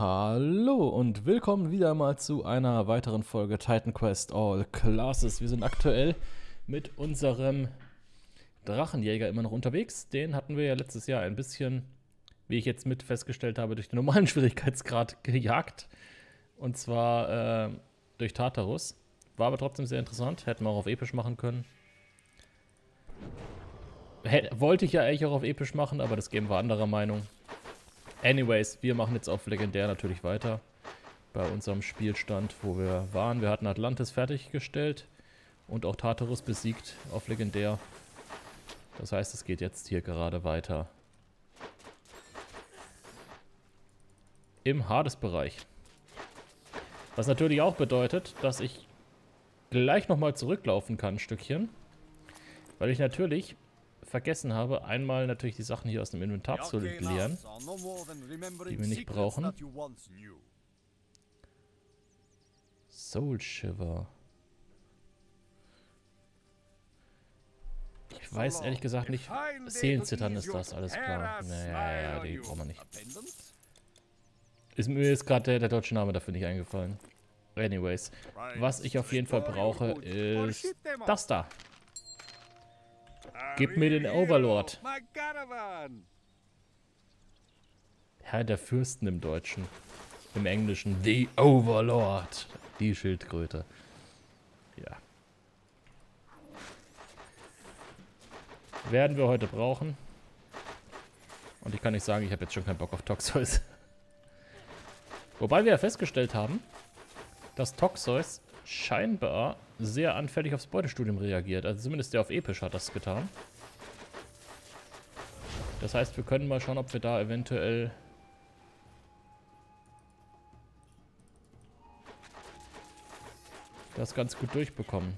Hallo und willkommen wieder mal zu einer weiteren Folge Titan Quest All Classes. Wir sind aktuell mit unserem Drachenjäger immer noch unterwegs. Den hatten wir ja letztes Jahr ein bisschen, wie ich jetzt mit festgestellt habe, durch den normalen Schwierigkeitsgrad gejagt. Und zwar äh, durch Tartarus. War aber trotzdem sehr interessant. Hätten wir auch auf episch machen können. H wollte ich ja eigentlich auch auf episch machen, aber das Game war anderer Meinung. Anyways, wir machen jetzt auf legendär natürlich weiter. Bei unserem Spielstand, wo wir waren. Wir hatten Atlantis fertiggestellt und auch Tartarus besiegt auf legendär. Das heißt, es geht jetzt hier gerade weiter. Im Hades-Bereich. Was natürlich auch bedeutet, dass ich gleich nochmal zurücklaufen kann, ein Stückchen. Weil ich natürlich vergessen habe, einmal natürlich die Sachen hier aus dem Inventar zu leeren, die wir nicht brauchen. Soul Shiver. Ich weiß ehrlich gesagt nicht. Seelenzittern ist das, alles klar. Naja, die brauchen wir nicht. Ist mir jetzt gerade der, der deutsche Name dafür nicht eingefallen. Anyways, was ich auf jeden Fall brauche, ist das da. Gib mir den Overlord. Herr der Fürsten im Deutschen. Im Englischen The Overlord. Die Schildkröte. Ja. Werden wir heute brauchen. Und ich kann nicht sagen, ich habe jetzt schon keinen Bock auf Toxois. Wobei wir ja festgestellt haben, dass Toxois scheinbar sehr anfällig aufs Beutestudium reagiert. Also zumindest der auf Episch hat das getan. Das heißt, wir können mal schauen, ob wir da eventuell... das ganz gut durchbekommen.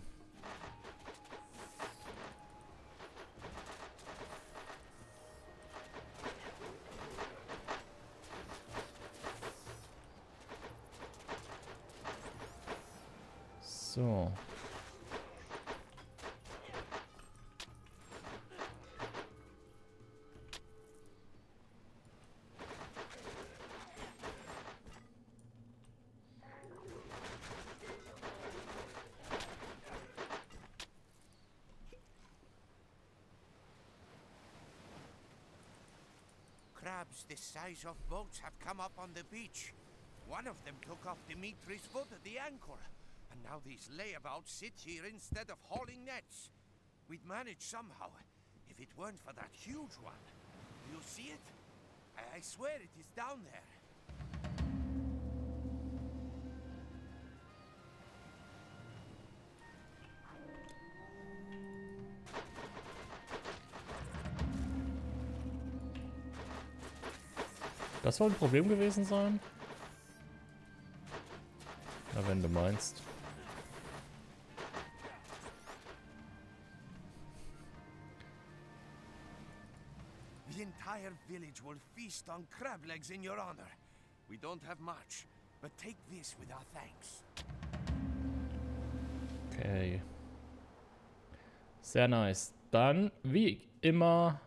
Of boats have come up on the beach. One of them took off Dimitri's foot at the anchor. And now these layabouts sit here instead of hauling nets. We'd manage somehow, if it weren't for that huge one. Do You see it? I swear it is down there. Das soll ein Problem gewesen sein? Na, wenn du meinst. The entire village will feast on crab legs in your honor. We don't have much, but take this with our thanks. Okay. Sehr nice. Dann, wie immer,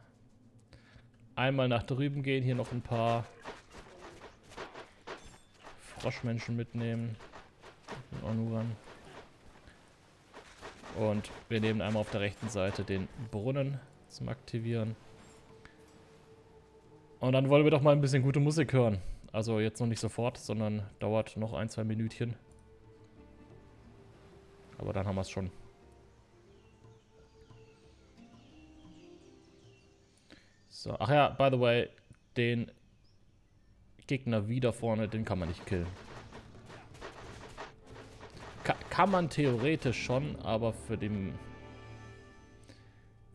einmal nach drüben gehen. Hier noch ein paar Froschmenschen mitnehmen. Onuran. Und wir nehmen einmal auf der rechten Seite den Brunnen zum Aktivieren. Und dann wollen wir doch mal ein bisschen gute Musik hören. Also jetzt noch nicht sofort, sondern dauert noch ein, zwei Minütchen. Aber dann haben wir es schon. So, ach ja, by the way, den Gegner wieder vorne, den kann man nicht killen. Ka kann man theoretisch schon, aber für, den,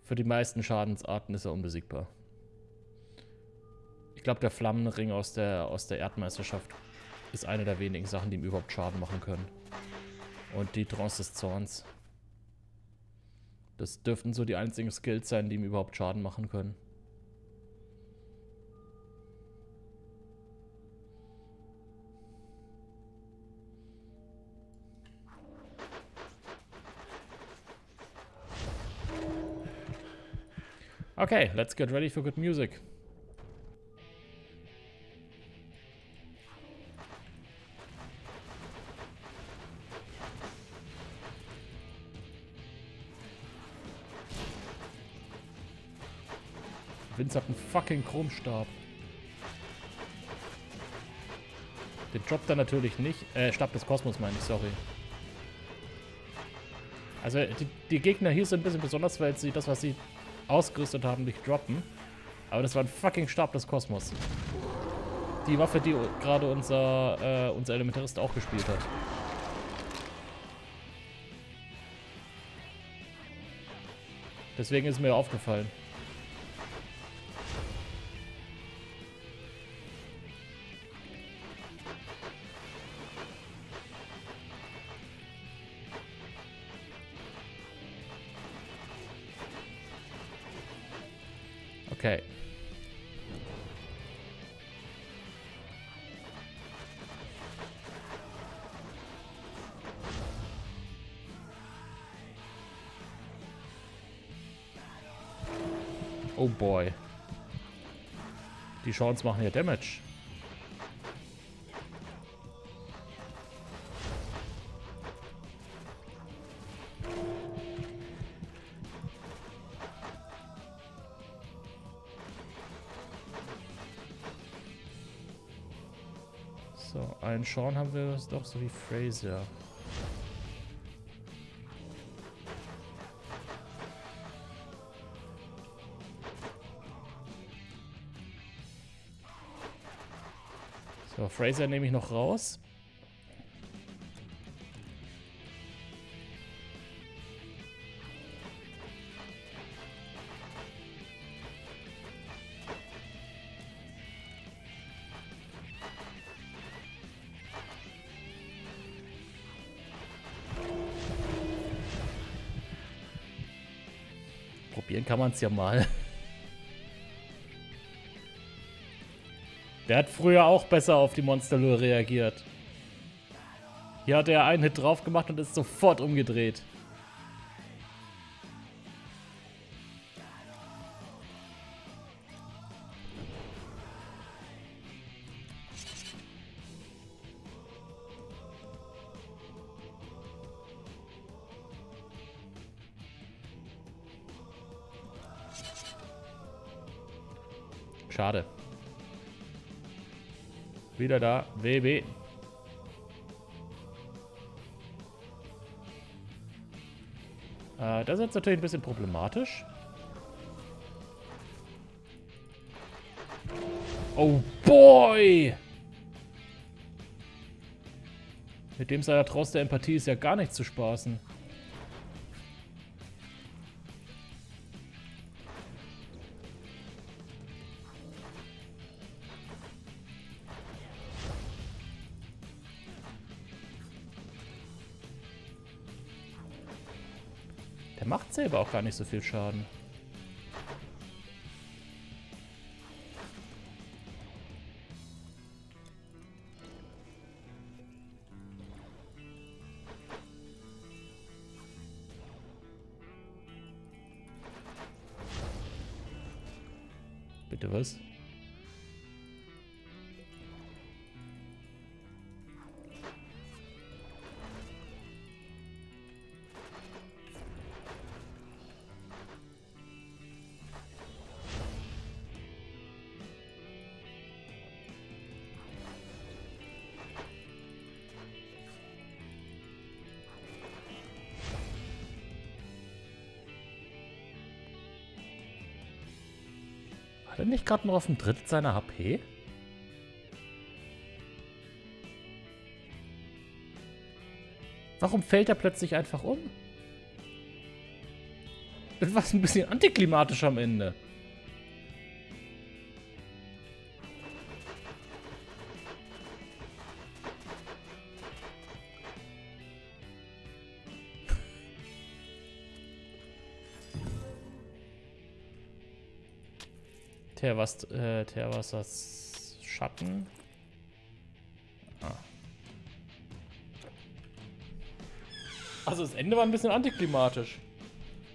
für die meisten Schadensarten ist er unbesiegbar. Ich glaube, der Flammenring aus der, aus der Erdmeisterschaft ist eine der wenigen Sachen, die ihm überhaupt Schaden machen können. Und die Trance des Zorns. Das dürften so die einzigen Skills sein, die ihm überhaupt Schaden machen können. Okay, let's get ready for good music. Vince hat einen fucking Chromstab. Den droppt er natürlich nicht. Äh, Stab des Kosmos meine ich, sorry. Also die, die Gegner hier sind ein bisschen besonders, weil sie das, was sie ausgerüstet haben, nicht droppen. Aber das war ein fucking Stab des Kosmos. Die Waffe, die gerade unser, äh, unser Elementarist auch gespielt hat. Deswegen ist mir aufgefallen. Boy. Die Chance machen ja Damage. So, einen Sean haben wir doch so wie Fraser. Fraser nehme ich noch raus. Probieren kann man es ja mal. Der hat früher auch besser auf die Monsterlure reagiert. Hier hat er einen Hit drauf gemacht und ist sofort umgedreht. Schade. Wieder da. WB. Äh, das ist jetzt natürlich ein bisschen problematisch. Oh boy! Mit dem Trost der Empathie ist ja gar nicht zu spaßen. Selber auch gar nicht so viel Schaden. Gerade noch auf dem Drittel seiner HP? Warum fällt er plötzlich einfach um? Das war ein bisschen antiklimatisch am Ende. Terwas, äh, Terwassers Schatten. Ah. Also das Ende war ein bisschen antiklimatisch.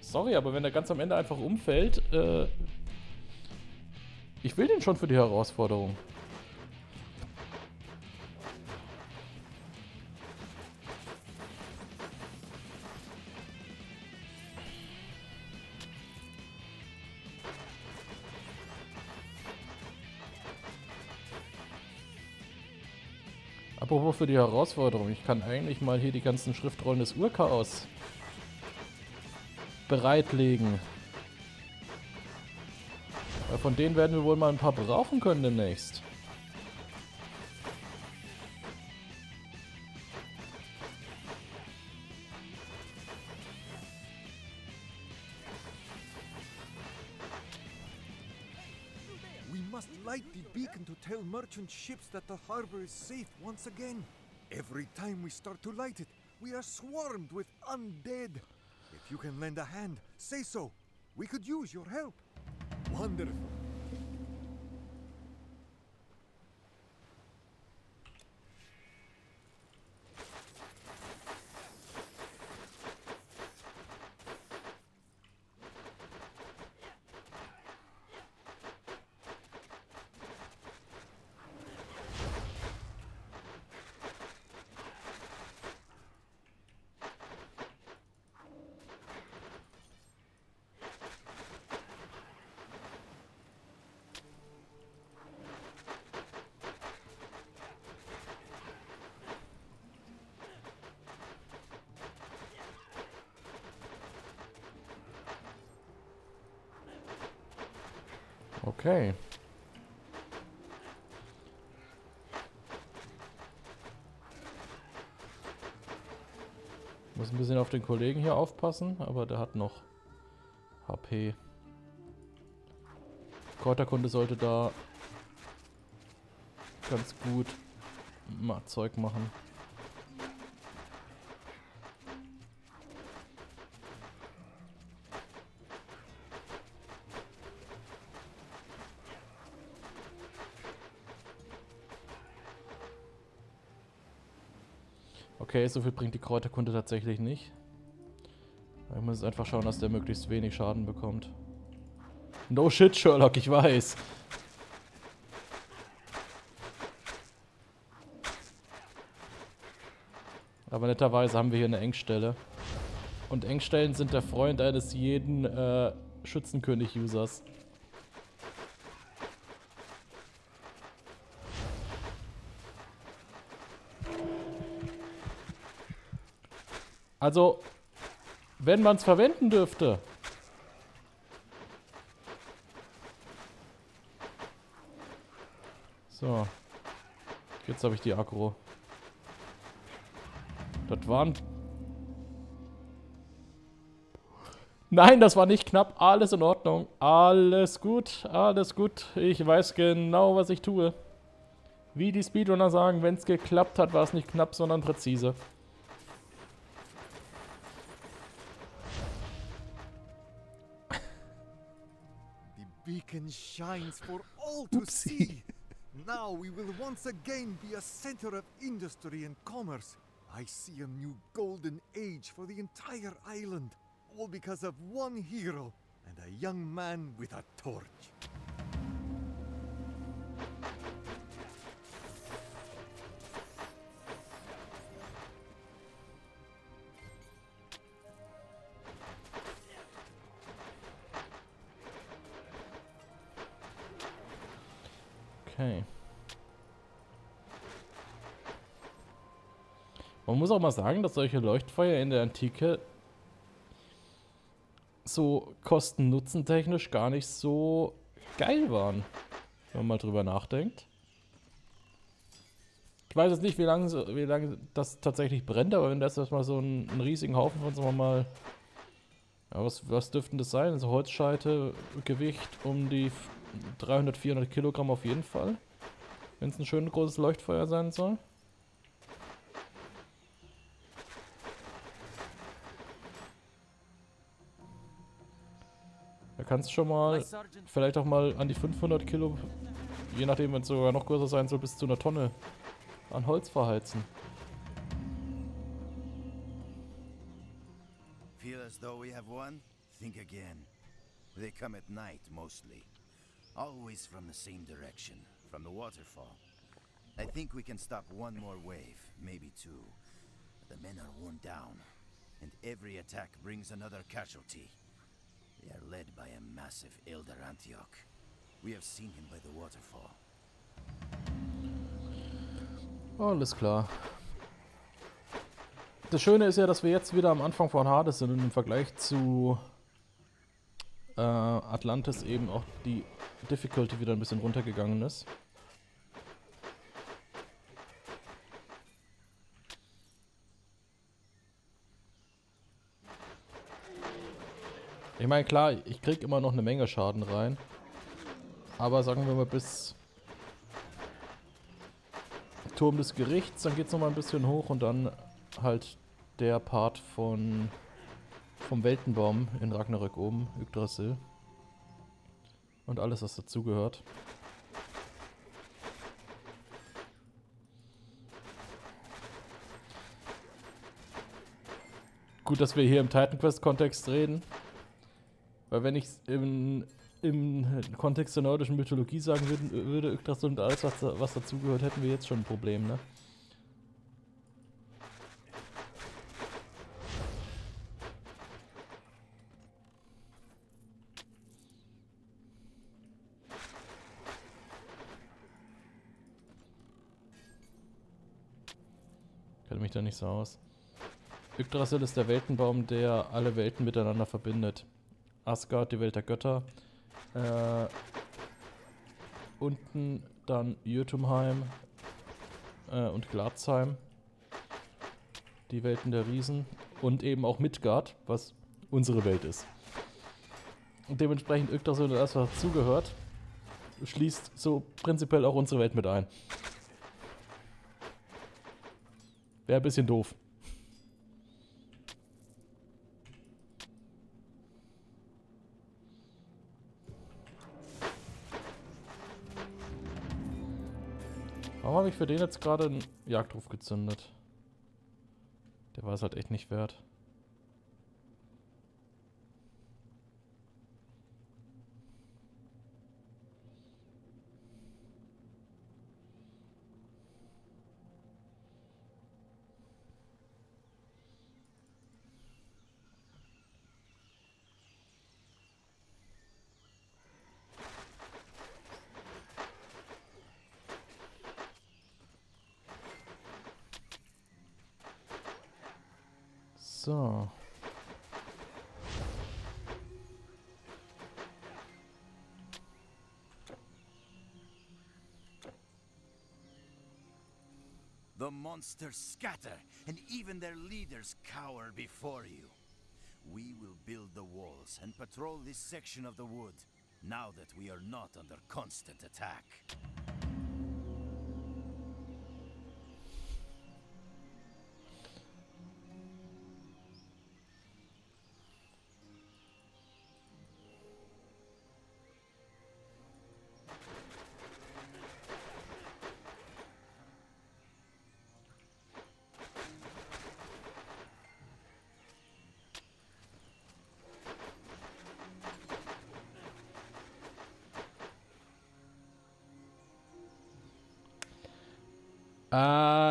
Sorry, aber wenn er ganz am Ende einfach umfällt, äh, ich will den schon für die Herausforderung. Apropos für die Herausforderung, ich kann eigentlich mal hier die ganzen Schriftrollen des Urchaos bereitlegen. Weil von denen werden wir wohl mal ein paar brauchen können demnächst. Tell merchant ships that the harbor is safe once again. Every time we start to light it, we are swarmed with undead. If you can lend a hand, say so. We could use your help. Wonderful. Okay. Muss ein bisschen auf den Kollegen hier aufpassen, aber der hat noch HP. Kräuterkunde sollte da ganz gut mal Zeug machen. Okay, so viel bringt die Kräuterkunde tatsächlich nicht. Ich muss einfach schauen, dass der möglichst wenig Schaden bekommt. No shit, Sherlock, ich weiß. Aber netterweise haben wir hier eine Engstelle. Und Engstellen sind der Freund eines jeden äh, Schützenkönig-Users. Also, wenn man es verwenden dürfte. So. Jetzt habe ich die Akro. Das waren... Nein, das war nicht knapp. Alles in Ordnung. Alles gut. Alles gut. Ich weiß genau, was ich tue. Wie die Speedrunner sagen, wenn es geklappt hat, war es nicht knapp, sondern präzise. Beacon shines for all to see. Now we will once again be a center of industry and commerce. I see a new golden age for the entire island. All because of one hero and a young man with a torch. Man muss auch mal sagen, dass solche Leuchtfeuer in der Antike so kosten-nutzen-technisch gar nicht so geil waren. Wenn man mal drüber nachdenkt. Ich weiß jetzt nicht, wie lange wie lange das tatsächlich brennt, aber wenn das erstmal so einen, einen riesigen Haufen von, sagen wir mal, ja, was, was dürften das sein? Also Holzscheite, Gewicht um die 300, 400 Kilogramm auf jeden Fall. Wenn es ein schön großes Leuchtfeuer sein soll. Kannst schon mal, vielleicht auch mal an die 500 Kilo, je nachdem, wenn es sogar noch größer sein soll, bis zu einer Tonne an Holz verheizen. Feel as though we have won? Think again. They come at night, mostly. Always from the same direction, from the waterfall. I think we can stop one more wave, maybe two. The men are worn down, and every attack brings another casualty. They are led by a massive Elder Antioch. We have seen him by the waterfall. Alles klar. Das Schöne ist ja, dass wir jetzt wieder am Anfang von Hades sind und im Vergleich zu äh, Atlantis eben auch die Difficulty wieder ein bisschen runtergegangen ist. Ich meine, klar, ich krieg immer noch eine Menge Schaden rein. Aber sagen wir mal bis Turm des Gerichts, dann geht es nochmal ein bisschen hoch und dann halt der Part von vom Weltenbaum in Ragnarök oben, Yggdrasil. Und alles, was dazugehört. Gut, dass wir hier im Titan Quest-Kontext reden. Weil wenn ich es im, Kontext der nordischen Mythologie sagen würde, würde Yggdrasil und alles, was, was dazugehört, hätten wir jetzt schon ein Problem, ne? Kenne mich da nicht so aus. Yggdrasil ist der Weltenbaum, der alle Welten miteinander verbindet. Asgard, die Welt der Götter. Äh, unten dann Jötunheim äh, und Glatzheim. Die Welten der Riesen. Und eben auch Midgard, was unsere Welt ist. Und dementsprechend Yggdrasil und alles, was dazugehört, schließt so prinzipiell auch unsere Welt mit ein. Wäre ein bisschen doof. Warum habe ich für den jetzt gerade einen Jagdruf gezündet? Der war es halt echt nicht wert. The monsters scatter, and even their leaders cower before you. We will build the walls and patrol this section of the wood, now that we are not under constant attack.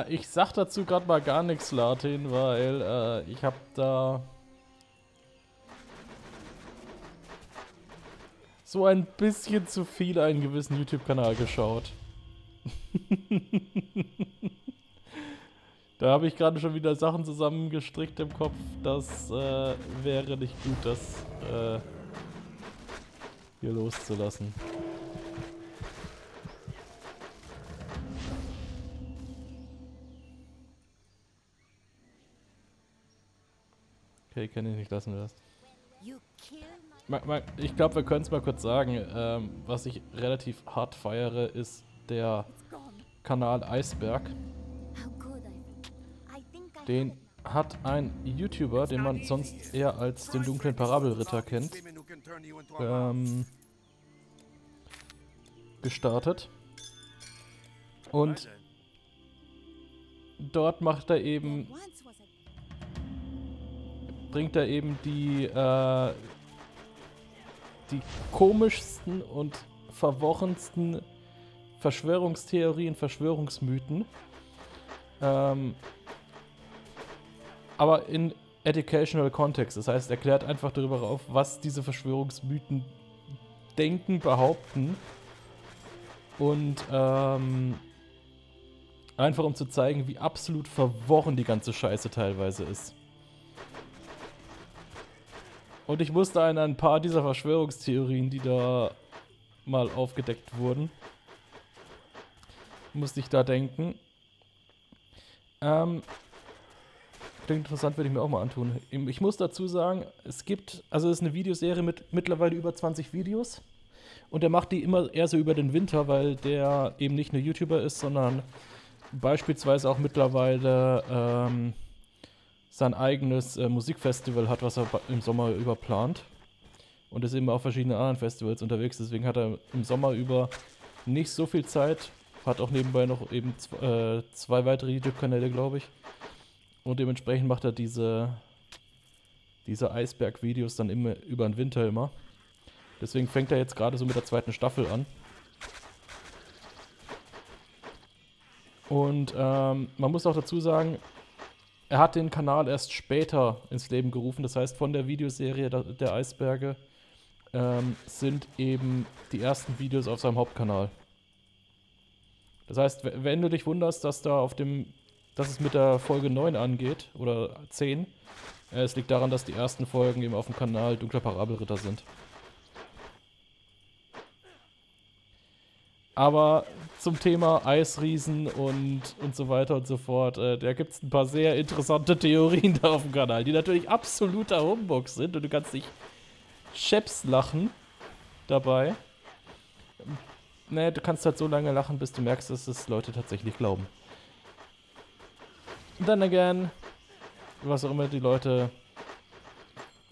Ich sag dazu gerade mal gar nichts, Latin, weil äh, ich hab da so ein bisschen zu viel einen gewissen YouTube-Kanal geschaut. da habe ich gerade schon wieder Sachen zusammengestrickt im Kopf. Das äh, wäre nicht gut, das äh, hier loszulassen. Kann ich nicht lassen das. Ich glaube, wir können es mal kurz sagen. Ähm, was ich relativ hart feiere, ist der. Kanal Eisberg. Den hat ein YouTuber, den man sonst eher als den dunklen Parabelritter kennt, ähm, gestartet. Und dort macht er eben bringt er eben die, äh, die komischsten und verworrensten Verschwörungstheorien, Verschwörungsmythen. Ähm, aber in educational context. Das heißt, er klärt einfach darüber auf, was diese Verschwörungsmythen denken, behaupten und ähm, Einfach um zu zeigen, wie absolut verworren die ganze Scheiße teilweise ist. Und ich musste an ein paar dieser Verschwörungstheorien, die da mal aufgedeckt wurden, musste ich da denken. Ähm, klingt interessant, würde ich mir auch mal antun. Ich muss dazu sagen, es gibt, also es ist eine Videoserie mit mittlerweile über 20 Videos. Und er macht die immer eher so über den Winter, weil der eben nicht nur YouTuber ist, sondern beispielsweise auch mittlerweile ähm, sein eigenes äh, Musikfestival hat, was er im Sommer über plant. Und ist eben auf verschiedenen anderen Festivals unterwegs. Deswegen hat er im Sommer über nicht so viel Zeit. Hat auch nebenbei noch eben äh, zwei weitere YouTube-Kanäle, glaube ich. Und dementsprechend macht er diese, diese Eisberg-Videos dann immer über den Winter immer. Deswegen fängt er jetzt gerade so mit der zweiten Staffel an. Und ähm, man muss auch dazu sagen, er hat den Kanal erst später ins Leben gerufen. Das heißt, von der Videoserie der, Eisberge ähm, sind eben die ersten Videos auf seinem Hauptkanal. Das heißt, wenn du dich wunderst, dass da auf dem, dass es mit der Folge 9 angeht, oder 10, äh, es liegt daran, dass die ersten Folgen eben auf dem Kanal Dunkler Parabelritter sind. Aber zum Thema Eisriesen und, und so weiter und so fort, äh, da gibt es ein paar sehr interessante Theorien da auf dem Kanal, die natürlich absoluter Humbug sind und du kannst dich scheps lachen dabei. Ne, du kannst halt so lange lachen, bis du merkst, dass es Leute tatsächlich glauben. Dann again, was auch immer die Leute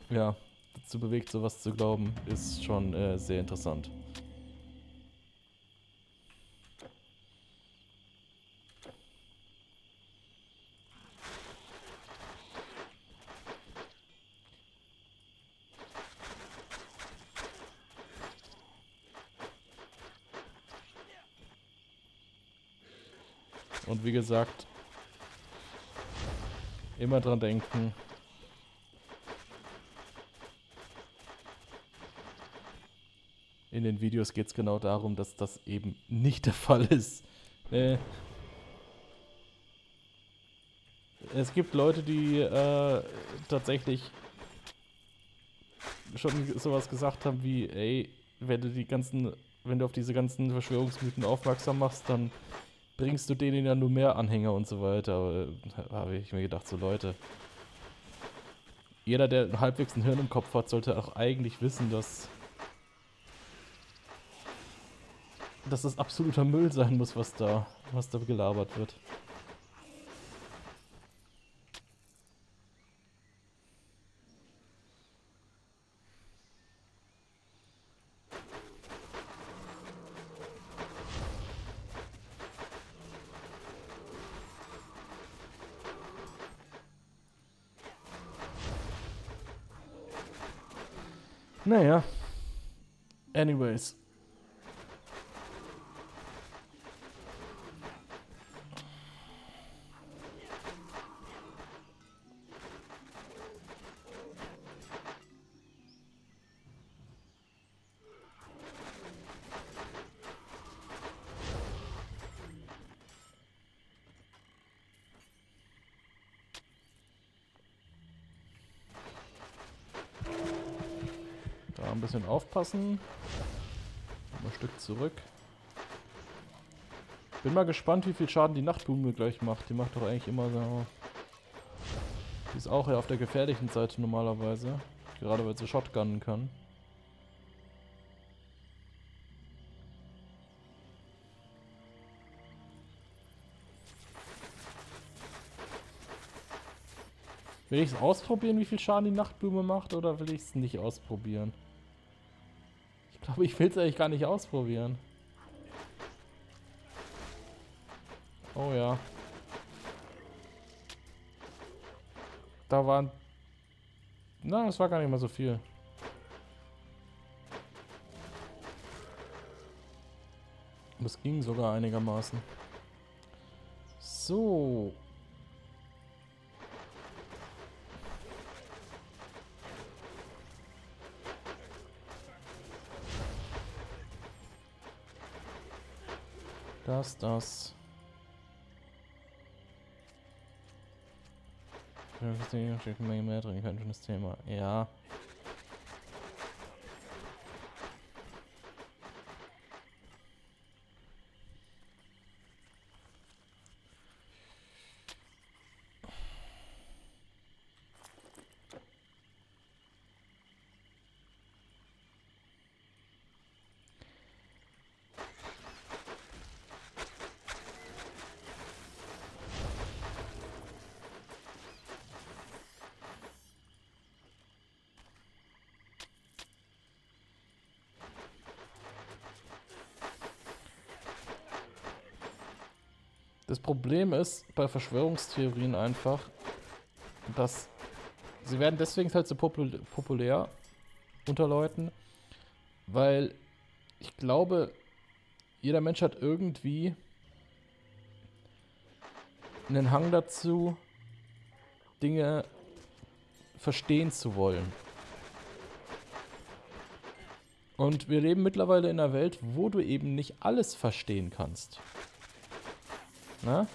ja, dazu bewegt, sowas zu glauben, ist schon äh, sehr interessant. Und wie gesagt, immer dran denken. In den Videos geht es genau darum, dass das eben nicht der Fall ist. Äh, es gibt Leute, die äh, tatsächlich schon sowas gesagt haben wie, ey, wenn du die ganzen, wenn du auf diese ganzen Verschwörungsmythen aufmerksam machst, dann bringst du denen ja nur mehr Anhänger und so weiter. Aber äh, habe ich mir gedacht, so Leute. Jeder, der halbwegs ein Hirn im Kopf hat, sollte auch eigentlich wissen, dass. dass das absoluter Müll sein muss, was da, was da gelabert wird. Aufpassen. Ein Stück zurück. Bin mal gespannt, wie viel Schaden die Nachtblume gleich macht. Die macht doch eigentlich immer so... Die ist auch ja auf der gefährlichen Seite normalerweise. Gerade weil sie Shotgunnen kann. Will ich es ausprobieren, wie viel Schaden die Nachtblume macht, oder will ich es nicht ausprobieren? Glaube, ich will es eigentlich gar nicht ausprobieren. Oh ja. Da waren... Na, es war gar nicht mal so viel. Das ging sogar einigermaßen. So. Das, das. Mehr trinken, Menge mehr trinken, kein das Thema. Ja. Problem ist bei Verschwörungstheorien einfach, dass sie werden deswegen halt so popul populär unter Leuten, weil ich glaube, jeder Mensch hat irgendwie einen Hang dazu, Dinge verstehen zu wollen. Und wir leben mittlerweile in einer Welt, wo du eben nicht alles verstehen kannst. Na?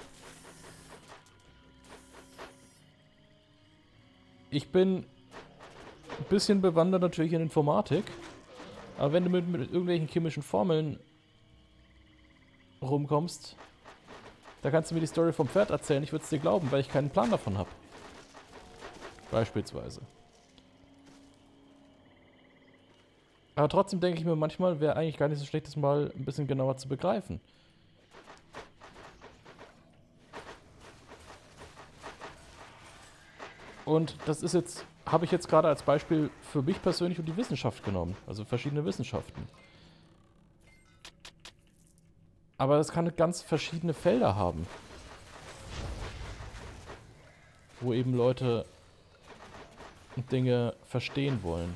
Ich bin ein bisschen bewandert natürlich in Informatik. Aber wenn du mit, mit irgendwelchen chemischen Formeln rumkommst, da kannst du mir die Story vom Pferd erzählen. Ich würde es dir glauben, weil ich keinen Plan davon habe. Beispielsweise. Aber trotzdem denke ich mir manchmal, wäre eigentlich gar nicht so schlecht, das mal ein bisschen genauer zu begreifen. Und das ist jetzt, habe ich jetzt gerade als Beispiel für mich persönlich und die Wissenschaft genommen. Also verschiedene Wissenschaften. Aber das kann ganz verschiedene Felder haben. Wo eben Leute Dinge verstehen wollen.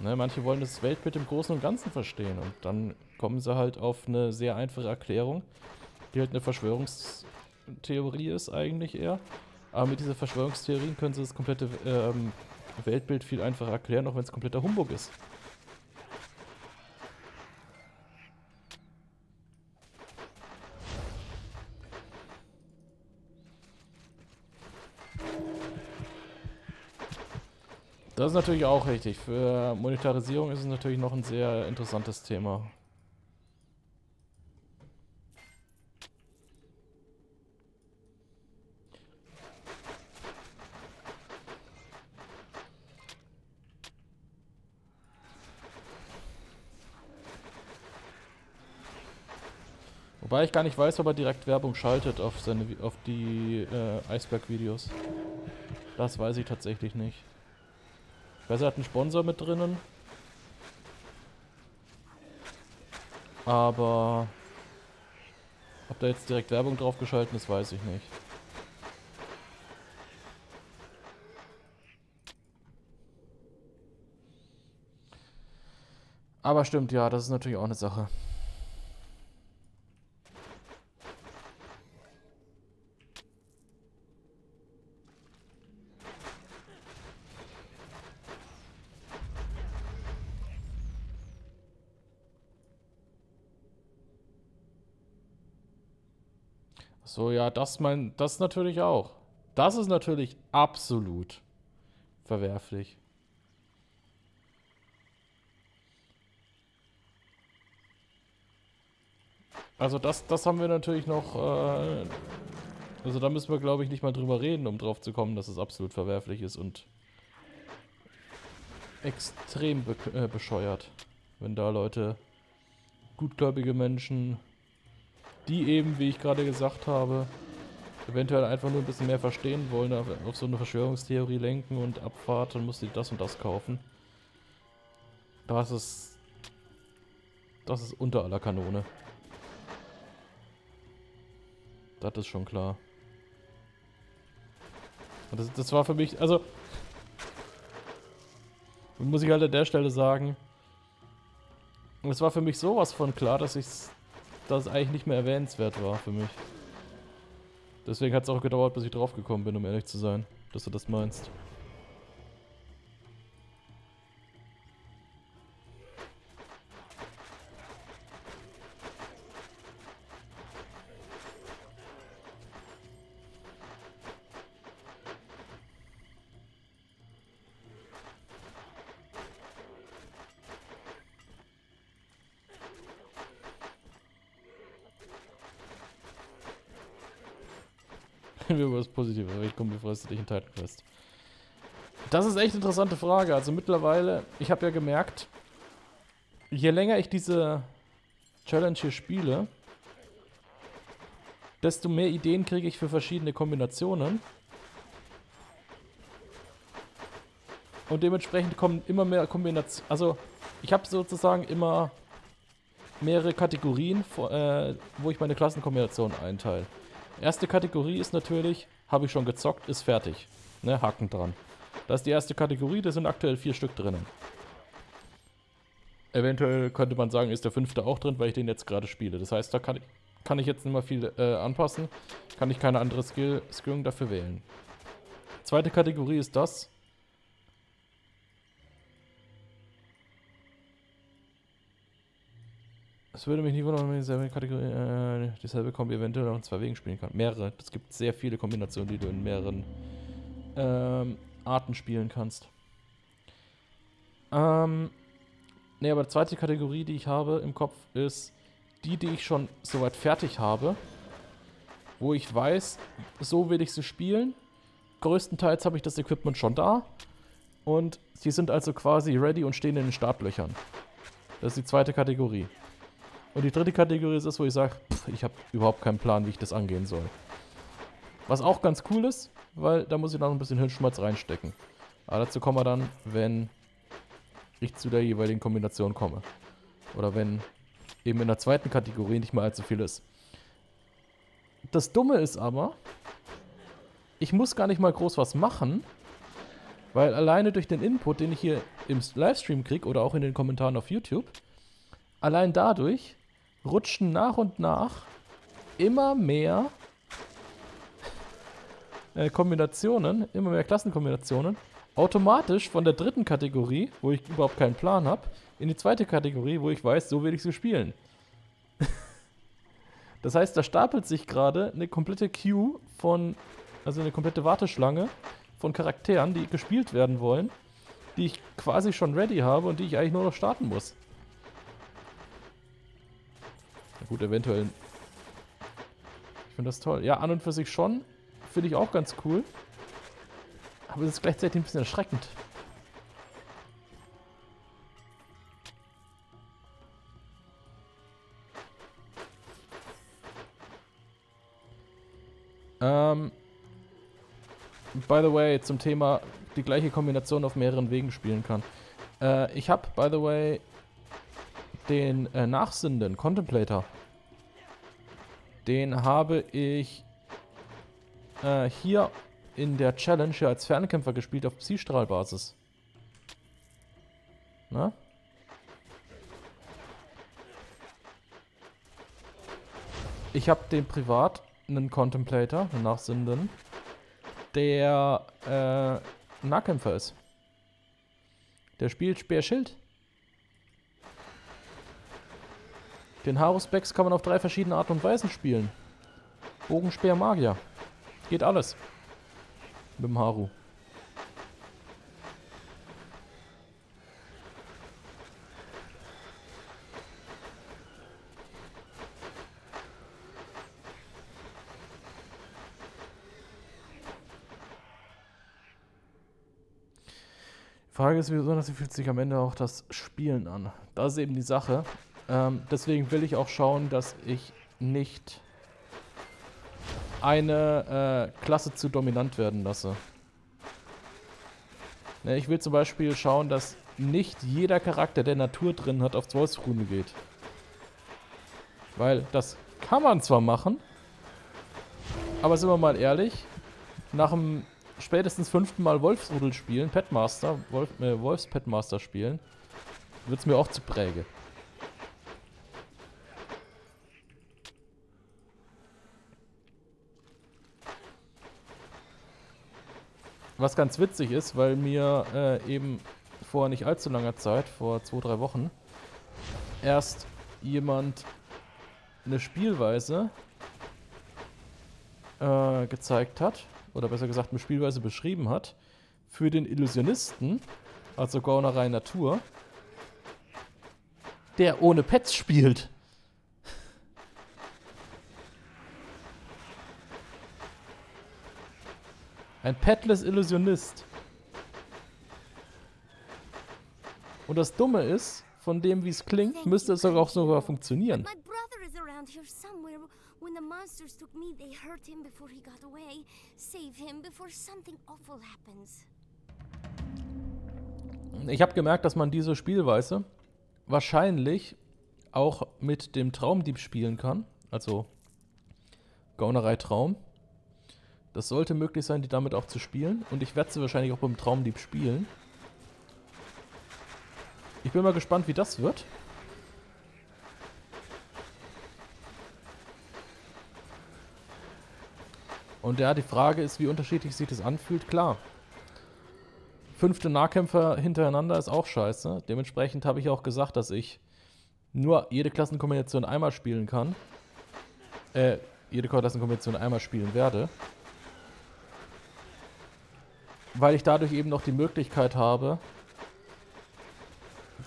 Ne, manche wollen das Weltbild im Großen und Ganzen verstehen und dann kommen sie halt auf eine sehr einfache Erklärung, die halt eine Verschwörungstheorie ist eigentlich eher. Aber mit dieser Verschwörungstheorien können sie das komplette ähm, Weltbild viel einfacher erklären, auch wenn es kompletter Humbug ist. Das ist natürlich auch richtig. Für Monetarisierung ist es natürlich noch ein sehr interessantes Thema. Wobei ich gar nicht weiß, ob er direkt Werbung schaltet auf, seine, auf die äh, Eisberg-Videos. Das weiß ich tatsächlich nicht. Ich weiß, er hat einen Sponsor mit drinnen. Aber ob da jetzt direkt Werbung drauf geschalten ist, weiß ich nicht. Aber stimmt, ja, das ist natürlich auch eine Sache. So, ja, das mein, das natürlich auch. Das ist natürlich absolut verwerflich. Also das, das haben wir natürlich noch, äh, also da müssen wir glaube ich nicht mal drüber reden, um drauf zu kommen, dass es absolut verwerflich ist und extrem be äh, bescheuert, wenn da Leute, gutgläubige Menschen die eben, wie ich gerade gesagt habe, eventuell einfach nur ein bisschen mehr verstehen wollen, auf, auf so eine Verschwörungstheorie lenken und Abfahrt, dann musst du das und das kaufen. Das ist. Das ist unter aller Kanone. Das ist schon klar. Das, das war für mich, also. Muss ich halt an der Stelle sagen. Es war für mich sowas von klar, dass ich es das eigentlich nicht mehr erwähnenswert war für mich. Deswegen hat es auch gedauert, bis ich draufgekommen bin, um ehrlich zu sein, dass du das meinst. Reden wir über das Positive. Kombi freust du dich in Titan Quest? Das ist echt eine interessante Frage. Also mittlerweile, ich habe ja gemerkt, je länger ich diese Challenge hier spiele, desto mehr Ideen kriege ich für verschiedene Kombinationen. Und dementsprechend kommen immer mehr Kombinationen. Also, ich habe sozusagen immer mehrere Kategorien, äh, wo ich meine Klassenkombinationen einteile. Erste Kategorie ist natürlich, habe ich schon gezockt, ist fertig. Ne, Haken dran. Das ist die erste Kategorie, da sind aktuell vier Stück drinnen. Eventuell könnte man sagen, ist der fünfte auch drin, weil ich den jetzt gerade spiele. Das heißt, da kann ich, kann ich jetzt nicht mehr viel äh, anpassen. Kann ich keine andere Skill Skillung dafür wählen. Zweite Kategorie ist das. Es würde mich nicht wundern, wenn man dieselbe Kategorie, äh, dieselbe Kombi eventuell auch in zwei Wegen spielen kann. Mehrere. Es gibt sehr viele Kombinationen, die du in mehreren ähm, Arten spielen kannst. Ähm, ne, aber die zweite Kategorie, die ich habe im Kopf, ist die, die ich schon soweit fertig habe. Wo ich weiß, so will ich sie spielen. Größtenteils habe ich das Equipment schon da. Und sie sind also quasi ready und stehen in den Startlöchern. Das ist die zweite Kategorie. Und die dritte Kategorie ist das, wo ich sage, ich habe überhaupt keinen Plan, wie ich das angehen soll. Was auch ganz cool ist, weil da muss ich noch ein bisschen Hirnschmalz reinstecken. Aber dazu kommen wir dann, wenn ich zu der jeweiligen Kombination komme. Oder wenn eben in der zweiten Kategorie nicht mehr allzu viel ist. Das Dumme ist aber, ich muss gar nicht mal groß was machen, weil alleine durch den Input, den ich hier im Livestream kriege oder auch in den Kommentaren auf YouTube, allein dadurch rutschen nach und nach immer mehr äh, Kombinationen, immer mehr Klassenkombinationen, automatisch von der dritten Kategorie, wo ich überhaupt keinen Plan habe, in die zweite Kategorie, wo ich weiß, so will ich sie spielen. das heißt, da stapelt sich gerade eine komplette Queue von, also eine komplette Warteschlange von Charakteren, die gespielt werden wollen, die ich quasi schon ready habe und die ich eigentlich nur noch starten muss. Gut, eventuell. Ich finde das toll. Ja, an und für sich schon. Finde ich auch ganz cool. Aber es ist gleichzeitig ein bisschen erschreckend. Ähm, by the way, zum Thema die gleiche Kombination auf mehreren Wegen spielen kann. Äh, ich habe, by the way, den äh, Nachsinnenden Contemplator den habe ich äh, hier in der Challenge als Fernkämpfer gespielt auf Psystrahlbasis. Na? Ich habe den privat, einen Contemplator, einen Nachsinnenden, der äh, Nahkämpfer ist. Der spielt Speerschild. Den Haruspex kann man auf drei verschiedene Arten und Weisen spielen. Bogenspeer, Magier. Geht alles. Mit dem Haru. Die Frage ist, wie besonders fühlt sich am Ende auch das Spielen an? Das ist eben die Sache. Ähm, deswegen will ich auch schauen, dass ich nicht eine äh, Klasse zu dominant werden lasse. Ne, ich will zum Beispiel schauen, dass nicht jeder Charakter, der Natur drin hat, auf Wolfsrune geht. Weil das kann man zwar machen, aber sind wir mal ehrlich, nach dem spätestens fünften Mal Wolfsrudel spielen, Petmaster, Wolf, äh, Wolfs-Petmaster spielen, wird es mir auch zu präge. Was ganz witzig ist, weil mir äh, eben vor nicht allzu langer Zeit, vor zwei, drei Wochen, erst jemand eine Spielweise äh, gezeigt hat, oder besser gesagt eine Spielweise beschrieben hat, für den Illusionisten, also Gaunerei Natur, der ohne Pets spielt. Ein Petless Illusionist. Und das Dumme ist, von dem wie es klingt, müsste es doch auch sogar funktionieren. My brother is around here somewhere. When the monsters took me, they hurt him before he got away. Save him before something awful happens. Ich habe gemerkt, dass man diese Spielweise wahrscheinlich auch mit dem Traumdieb spielen kann. Also Gaunerei Traum. Das sollte möglich sein, die damit auch zu spielen. Und ich werde sie wahrscheinlich auch beim Traumdieb spielen. Ich bin mal gespannt, wie das wird. Und ja, die Frage ist, wie unterschiedlich sich das anfühlt. Klar, fünfte Nahkämpfer hintereinander ist auch scheiße. Dementsprechend habe ich auch gesagt, dass ich nur jede Klassenkombination einmal spielen kann. Äh, jede Klassenkombination einmal spielen werde. Weil ich dadurch eben noch die Möglichkeit habe,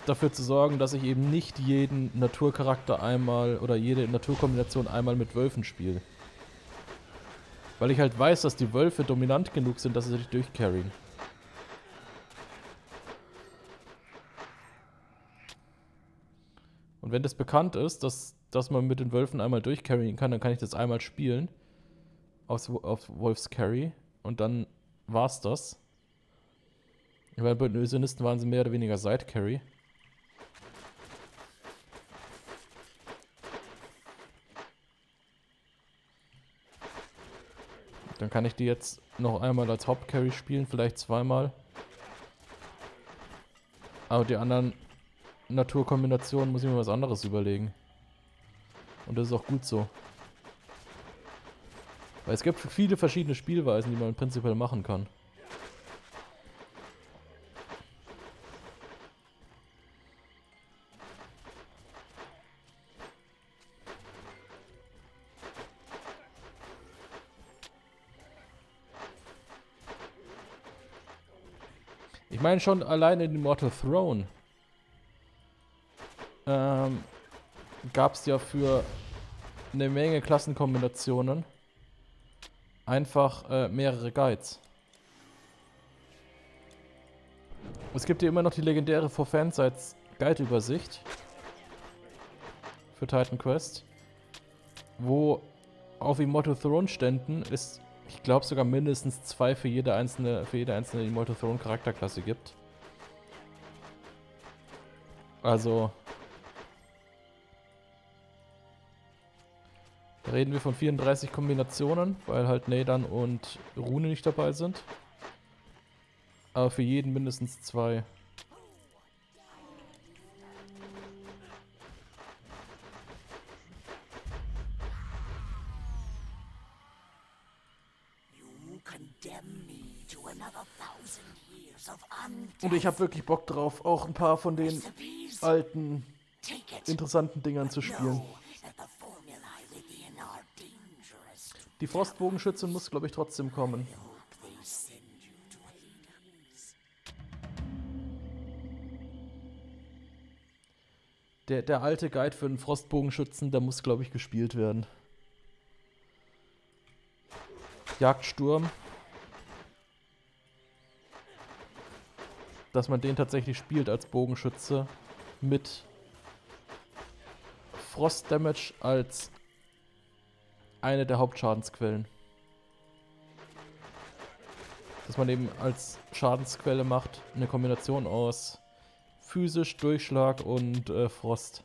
dafür zu sorgen, dass ich eben nicht jeden Naturcharakter einmal oder jede Naturkombination einmal mit Wölfen spiele. Weil ich halt weiß, dass die Wölfe dominant genug sind, dass sie sich durchcarryen. Und wenn das bekannt ist, dass, dass man mit den Wölfen einmal durchcarryen kann, dann kann ich das einmal spielen. Auf, auf Wolfs Carry. Und dann war's das. Weil bei den Illusionisten waren sie mehr oder weniger Side-Carry. Dann kann ich die jetzt noch einmal als Hauptcarry spielen, vielleicht zweimal. Aber die anderen Naturkombinationen muss ich mir was anderes überlegen. Und das ist auch gut so. Weil es gibt viele verschiedene Spielweisen, die man prinzipiell machen kann. Ich meine schon allein in Immortal Throne ähm, gab es ja für eine Menge Klassenkombinationen einfach äh, mehrere Guides. Es gibt ja immer noch die legendäre For Fansites Guide-Übersicht für Titan Quest, wo auf Immortal Throne Ständen ist, ich glaube sogar mindestens zwei für jede einzelne, für jede einzelne Immortal Throne Charakterklasse gibt. Also Da reden wir von 34 Kombinationen, weil halt Nadan und Rune nicht dabei sind. Aber für jeden mindestens zwei. Und ich habe wirklich Bock drauf, auch ein paar von den alten, interessanten Dingern zu spielen. Die Frostbogenschütze muss, glaube ich, trotzdem kommen. Der, der alte Guide für den Frostbogenschützen, der muss, glaube ich, gespielt werden. Jagdsturm. Dass man den tatsächlich spielt als Bogenschütze mit Frost Damage als eine der Hauptschadensquellen. Dass man eben als Schadensquelle macht eine Kombination aus physisch, Durchschlag und äh, Frost.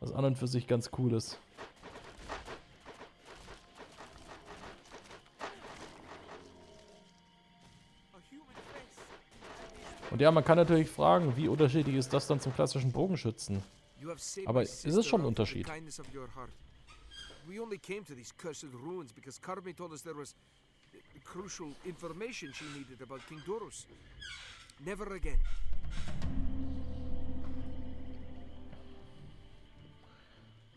Was an und für sich ganz cool ist. Und ja, man kann natürlich fragen, wie unterschiedlich ist das dann zum klassischen Bogenschützen? Aber es ist schon ein Unterschied. We only came to these cursed ruins because Carmi told us there was crucial information she needed about King Doros. Never again.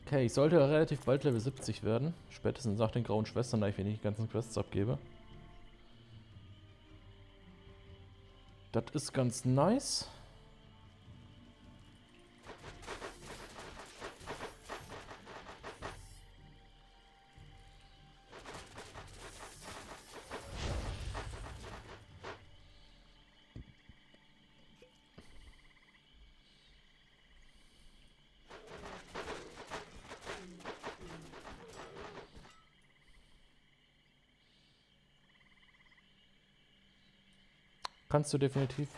Okay, ich sollte relativ bald Level 70 werden. Spätestens nach den grauen Schwestern, wenn ich die ganzen Quests abgebe. Das ist ganz nice. Kannst du definitiv.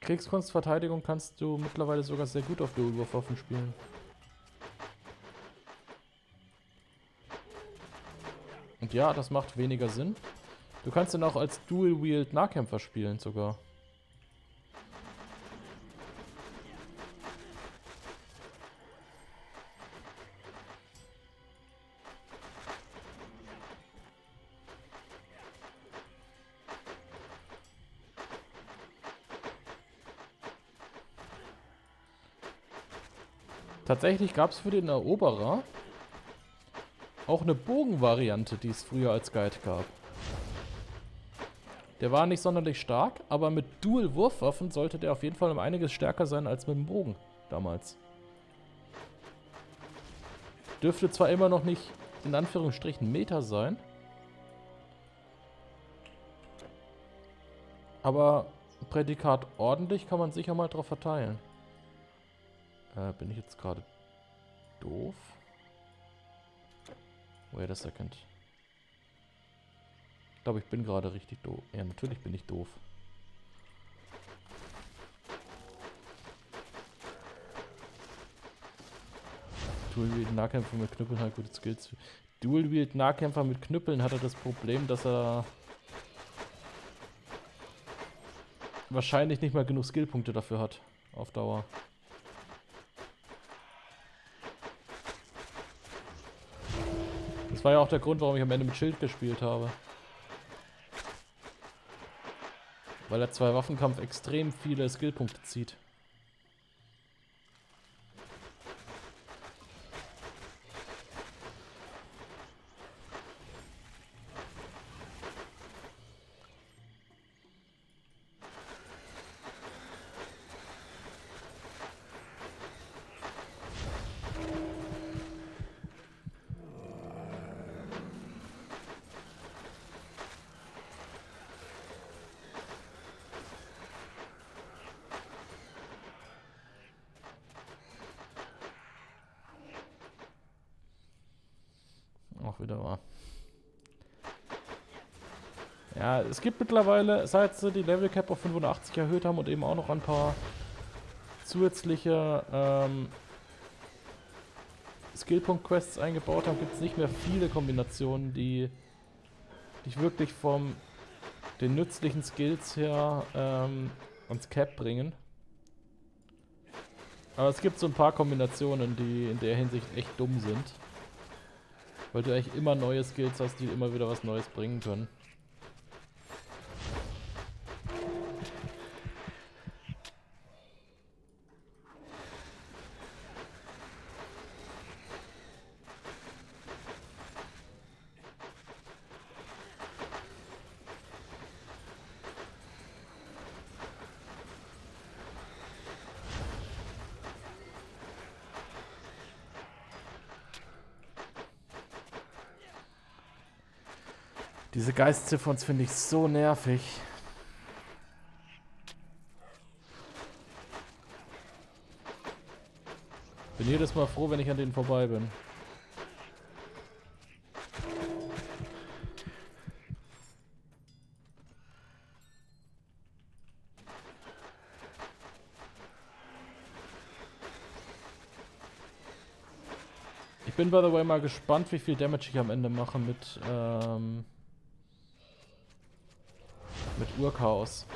Kriegskunstverteidigung kannst du mittlerweile sogar sehr gut auf Dual-Wurfwaffen spielen. Und ja, das macht weniger Sinn. Du kannst ihn auch als Dual-Wield-Nahkämpfer spielen sogar. Tatsächlich gab es für den Eroberer auch eine Bogenvariante, die es früher als Guide gab. Der war nicht sonderlich stark, aber mit Dual-Wurfwaffen sollte der auf jeden Fall um einiges stärker sein als mit dem Bogen damals. Dürfte zwar immer noch nicht in Anführungsstrichen Meter sein, aber Prädikat ordentlich kann man sicher mal drauf verteilen. Äh, bin ich jetzt gerade doof? Wait a second. Ich glaube, ich bin gerade richtig doof. Ja, natürlich bin ich doof. Dual-Wield Nahkämpfer mit Knüppeln hat gute Skills. Dual-Wield Nahkämpfer mit Knüppeln hatte das Problem, dass er wahrscheinlich nicht mal genug Skillpunkte dafür hat. Auf Dauer. Das war ja auch der Grund, warum ich am Ende mit Schild gespielt habe. Weil der zwei Waffenkampf extrem viele Skillpunkte zieht. Auch wieder wahr. Ja, es gibt mittlerweile, seit sie die Level Cap auf 85 erhöht haben und eben auch noch ein paar zusätzliche ähm, Skillpunkt-Quests eingebaut haben, gibt es nicht mehr viele Kombinationen, die dich wirklich vom den nützlichen Skills her ähm, ans Cap bringen. Aber es gibt so ein paar Kombinationen, die in der Hinsicht echt dumm sind. Weil du eigentlich immer neue Skills hast, die immer wieder was Neues bringen können. Diese Geistziffern finde ich so nervig. Bin jedes Mal froh, wenn ich an denen vorbei bin. Ich bin by the way mal gespannt, wie viel Damage ich am Ende mache mit ähm, mit Urchaos.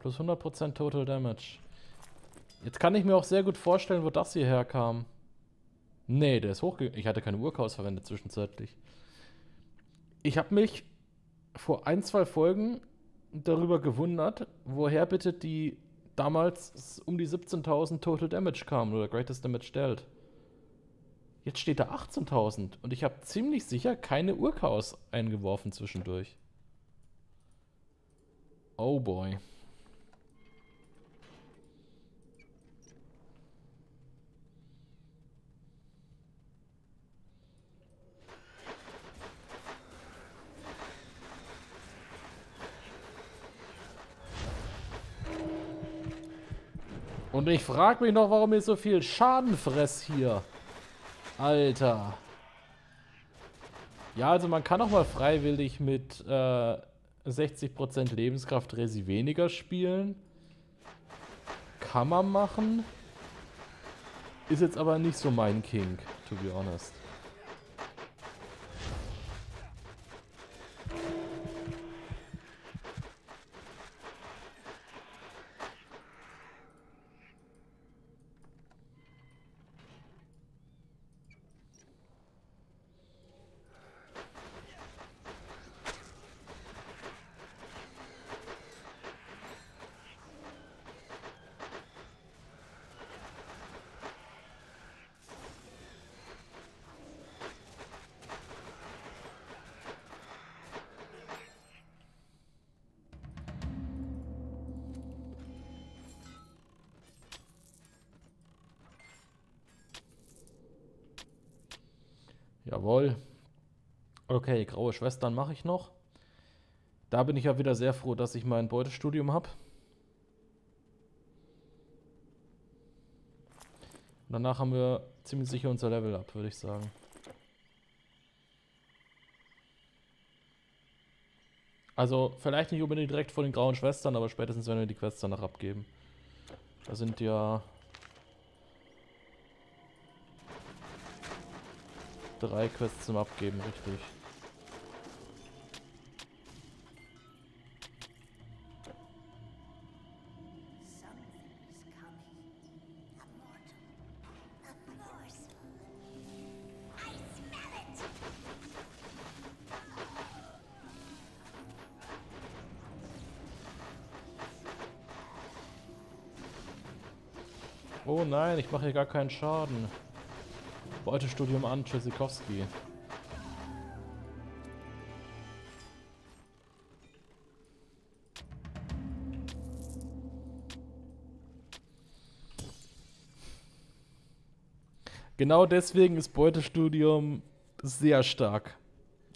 Plus 100% Total Damage. Jetzt kann ich mir auch sehr gut vorstellen, wo das hier herkam. Nee, der ist hochgegangen. Ich hatte keine Urchaos verwendet zwischenzeitlich. Ich habe mich vor ein, zwei Folgen darüber gewundert, woher bitte die damals um die 17.000 Total Damage kamen oder Greatest Damage stellt. Jetzt steht da 18.000 und ich habe ziemlich sicher keine Urchaos eingeworfen zwischendurch. Oh boy. Und ich frage mich noch, warum ich so viel Schaden fress hier. Alter. Ja, also man kann auch mal freiwillig mit äh, 60% Lebenskraft Resi weniger spielen. Kann man machen. Ist jetzt aber nicht so mein King, to be honest. Okay, graue Schwestern mache ich noch. Da bin ich ja wieder sehr froh, dass ich mein Beutestudium habe. Danach haben wir ziemlich sicher unser Level up, würde ich sagen. Also vielleicht nicht unbedingt direkt vor den grauen Schwestern, aber spätestens wenn wir die Quests danach abgeben. Da sind ja drei Quests zum Abgeben, richtig. Oh nein, ich mache hier gar keinen Schaden. Beutestudium an, Tschüssikowski. Genau deswegen ist Beutestudium sehr stark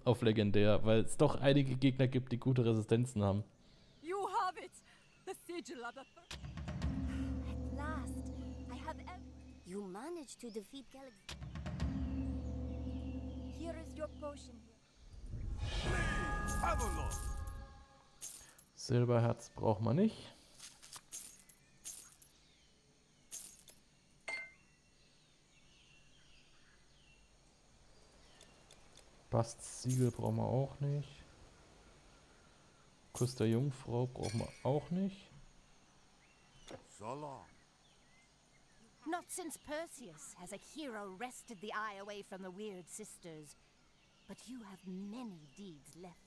auf legendär, weil es doch einige Gegner gibt, die gute Resistenzen haben. You have it! The sigil of the You managed to defeat Galax. Here is your potion. Silberherz braucht man nicht. Basts Siegel brauchen wir auch nicht. Kuss der Jungfrau brauchen wir auch nicht. So long. Not since Perseus has a hero wrested the eye away from the weird sisters. But you have many deeds left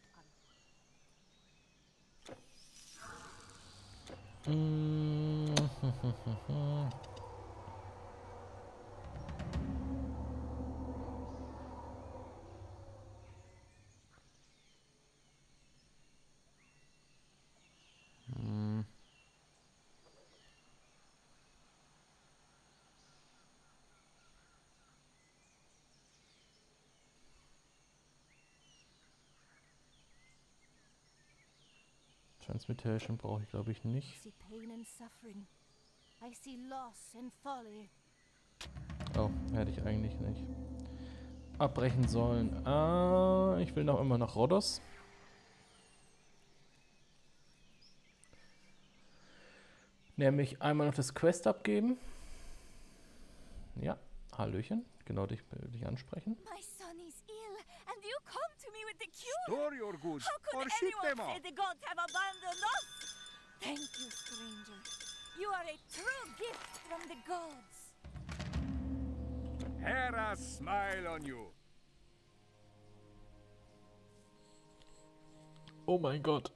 un. Transmutation brauche ich glaube ich nicht. Oh, hätte ich eigentlich nicht. Abbrechen sollen. Ah, ich will noch immer nach Rhodos. Nämlich einmal noch das Quest abgeben. Ja, Hallöchen. Genau dich will ich ansprechen. My son is ill, and you come to me with the cure! Store your goods How could or ship them anyone off. say the gods have abandoned us? Thank you, stranger. You are a true gift from the gods. Hera smile on you. Oh mein Gott.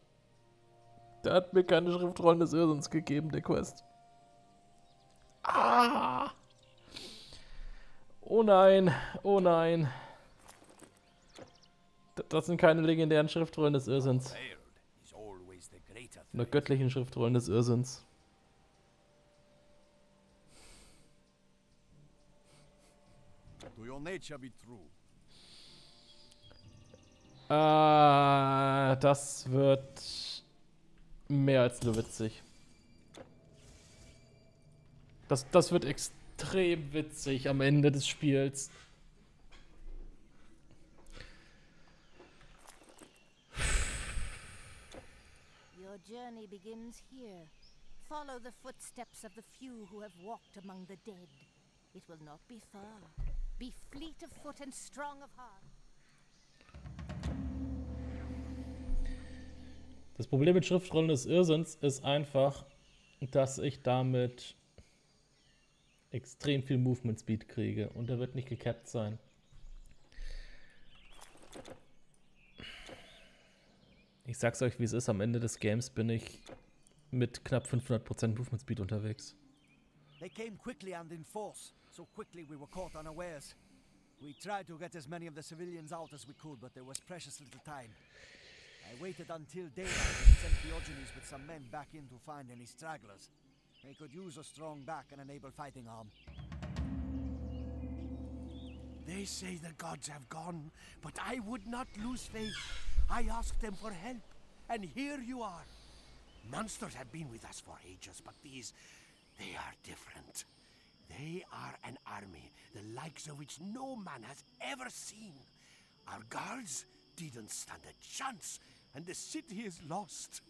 Der hat mir keine Schriftrollen des Irrsinns gegeben, der Quest. Ah! Oh nein, oh nein. Das sind keine legendären Schriftrollen des Irrsinns. Nur göttlichen Schriftrollen des Irrsinns. Ah, das wird mehr als nur witzig. Das, das wird extrem witzig am Ende des Spiels. Your journey begins here. Follow the footsteps of the few who have walked among the dead. It will not be far. Be fleet of foot and strong of heart. Das Problem mit Schriftrollen des Irrsinns ist einfach, dass ich damit extrem viel Movement Speed kriege und der wird nicht gecapped sein. Ich sag's euch, wie es ist. Am Ende des Games bin ich mit knapp 500% Movement Speed unterwegs. They came quickly and in force, so quickly we were caught unawares. We tried to get as many of the civilians out as we could, but there was precious little time. I waited until daylight and sent Diogenes with some men back in to find any stragglers. They could use a strong back and an able fighting arm. They say the gods have gone, but I would not lose faith. I asked them for help, and here you are. Monsters have been with us for ages, but these, they are different. They are an army, the likes of which no man has ever seen. Our guards didn't stand a chance, and the city is lost.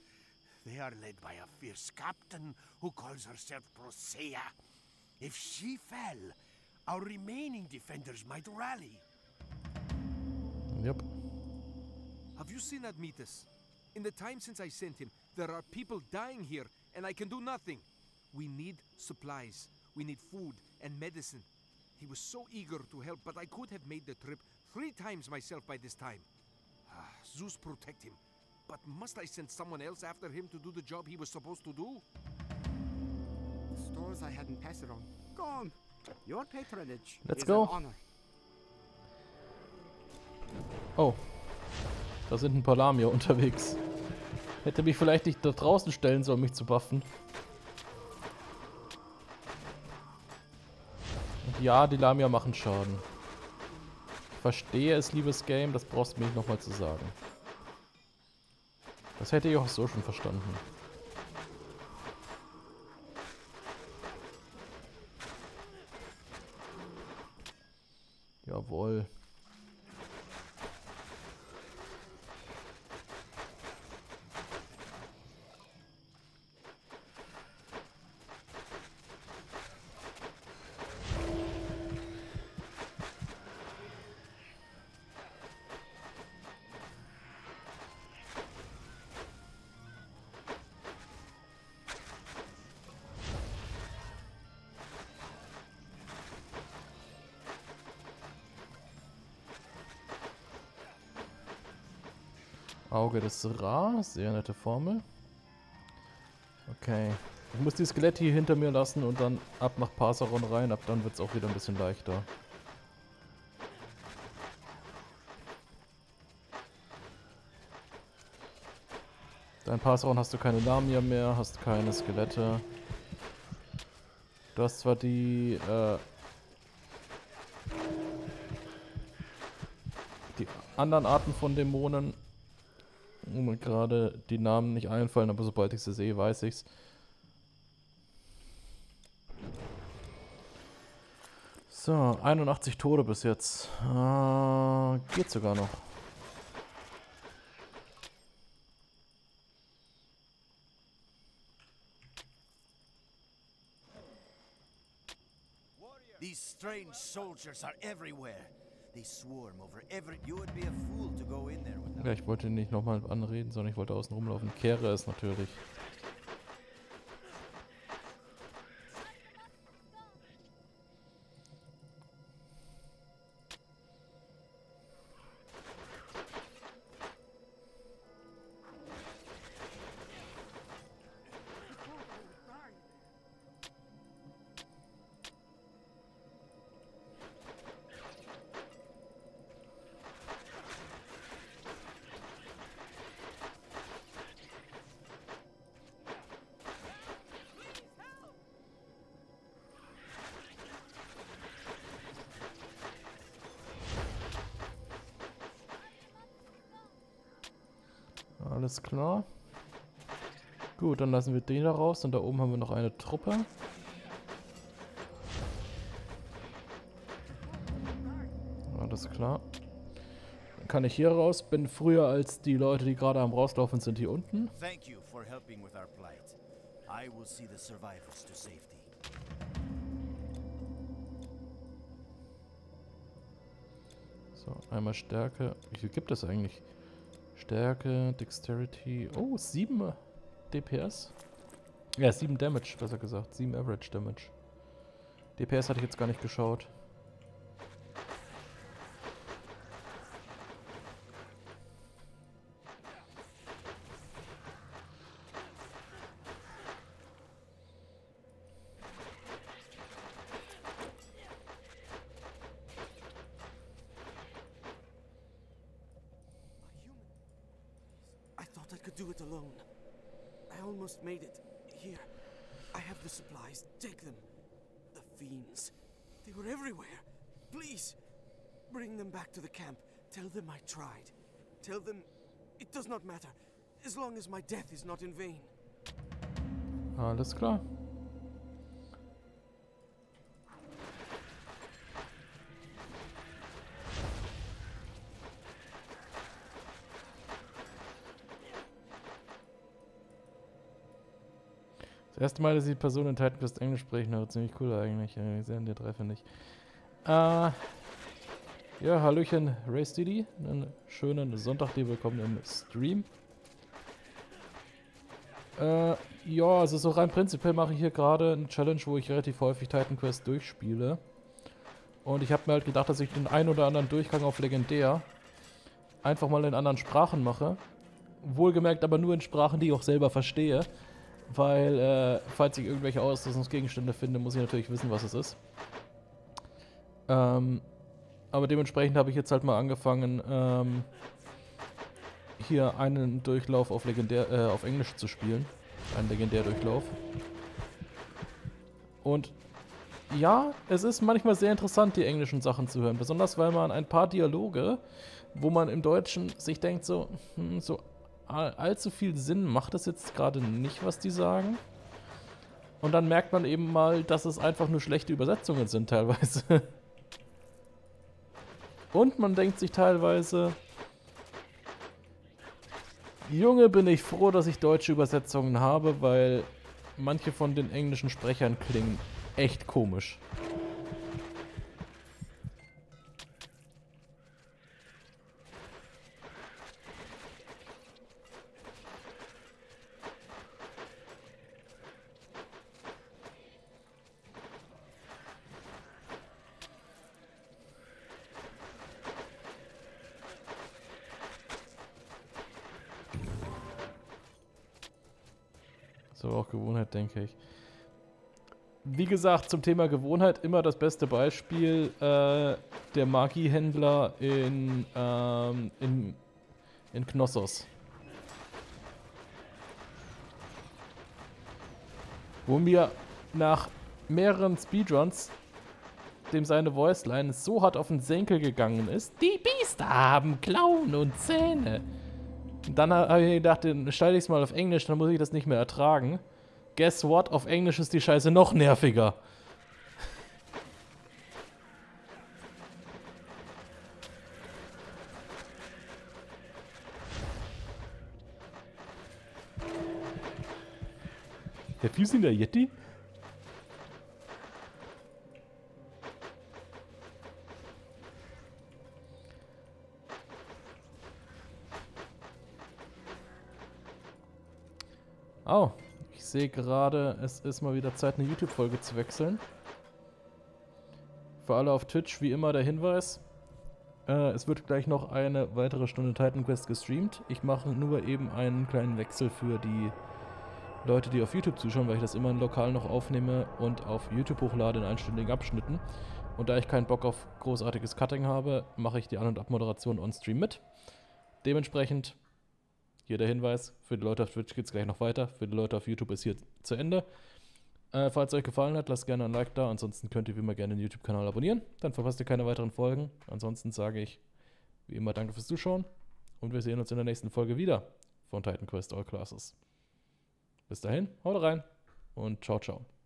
They are led by a fierce captain who calls herself Prosea. If she fell, our remaining defenders might rally. Yep. Have you seen Admetus? In the time since I sent him, there are people dying here, and I can do nothing. We need supplies. We need food and medicine. He was so eager to help, but I could have made the trip three times myself by this time. Ah, Zeus protect him. But must I send someone else after him to do the job he was supposed to do? Stores I hadn't passed it on. Go on. Your patronage Let's is go. an honor. Oh. Da sind ein paar Lamia unterwegs. Hätte mich vielleicht nicht da draußen stellen sollen, mich zu buffen. Und ja, die Lamia machen Schaden. Ich verstehe es, liebes Game, das brauchst du mir nicht nochmal zu sagen. Das hätte ich auch so schon verstanden. Jawohl. Auge des Ra, sehr nette Formel. Okay. Ich muss die Skelette hier hinter mir lassen und dann ab nach Parsaron rein, ab dann wird es auch wieder ein bisschen leichter. Dein Parsaron hast du keine Lamia mehr, hast keine Skelette. Du hast zwar die, äh, die anderen Arten von Dämonen, mir gerade die Namen nicht einfallen, aber sobald ich sie sehe, weiß ich's. So, 81 Tode bis jetzt. Äh, geht sogar noch. These strange soldiers are everywhere. Ja, ich wollte nicht nochmal anreden, sondern ich wollte außen rumlaufen. Kehre es natürlich. Alles klar. Gut, dann lassen wir den da raus. Und da oben haben wir noch eine Truppe. Alles klar. Dann kann ich hier raus. Bin früher als die Leute, die gerade am rauslaufen sind, hier unten. Thank you for helping with our plight. I will see the survivors to safety. So, einmal Stärke. Wie viel gibt es eigentlich? Stärke, Dexterity. Oh, 7 DPS. Ja, 7 Damage, besser gesagt. 7 Average Damage. DPS hatte ich jetzt gar nicht geschaut. Not matter, as long as my death is not in vain. Alles klar. Das erste Mal, dass die Person in Titan Quest Englisch sprechen, aber ziemlich cool eigentlich. Äh, Sehr in der drei, finde ich. Äh, ja, Hallöchen, Race. Einen schönen Sonntag, dir willkommen im Stream. Äh, ja, also so rein prinzipiell mache ich hier gerade eine Challenge, wo ich relativ häufig Titan Quest durchspiele. Und ich habe mir halt gedacht, dass ich den ein oder anderen Durchgang auf Legendär einfach mal in anderen Sprachen mache. Wohlgemerkt aber nur in Sprachen, die ich auch selber verstehe. Weil, äh, falls ich irgendwelche Ausrüstungsgegenstände finde, muss ich natürlich wissen, was es ist. Ähm, aber dementsprechend habe ich jetzt halt mal angefangen, ähm, hier einen Durchlauf auf, Legendär, äh, auf Englisch zu spielen. Einen Legendärdurchlauf. Und ja, es ist manchmal sehr interessant, die englischen Sachen zu hören. Besonders, weil man ein paar Dialoge, wo man im Deutschen sich denkt, so, hm, so all, allzu viel Sinn macht es jetzt gerade nicht, was die sagen. Und dann merkt man eben mal, dass es einfach nur schlechte Übersetzungen sind teilweise. Und man denkt sich teilweise, Junge, bin ich froh, dass ich deutsche Übersetzungen habe, weil manche von den englischen Sprechern klingen echt komisch. So auch Gewohnheit, denke ich. Wie gesagt, zum Thema Gewohnheit immer das beste Beispiel äh, der Magiehändler in, ähm, in, in Knossos. Wo mir nach mehreren Speedruns dem seine Voiceline so hart auf den Senkel gegangen ist. Die Biester haben Klauen und Zähne. Dann habe ich gedacht, dann stelle ich es mal auf Englisch, dann muss ich das nicht mehr ertragen. Guess what? Auf Englisch ist die Scheiße noch nerviger. Have you seen the Yeti? Oh, ich sehe gerade, es ist mal wieder Zeit, eine YouTube-Folge zu wechseln. Für alle auf Twitch wie immer der Hinweis. Äh, es wird gleich noch eine weitere Stunde Titan Quest gestreamt. Ich mache nur eben einen kleinen Wechsel für die Leute, die auf YouTube zuschauen, weil ich das immer lokal noch aufnehme und auf YouTube hochlade in einstündigen Abschnitten. Und da ich keinen Bock auf großartiges Cutting habe, mache ich die An- und Abmoderation on-stream mit. Dementsprechend hier der Hinweis, für die Leute auf Twitch geht es gleich noch weiter, für die Leute auf YouTube ist hier zu Ende. Äh, falls es euch gefallen hat, lasst gerne ein Like da, ansonsten könnt ihr wie immer gerne den YouTube-Kanal abonnieren, dann verpasst ihr keine weiteren Folgen. Ansonsten sage ich wie immer danke fürs Zuschauen und wir sehen uns in der nächsten Folge wieder von Titan Quest All Classes. Bis dahin, haut rein und ciao, ciao.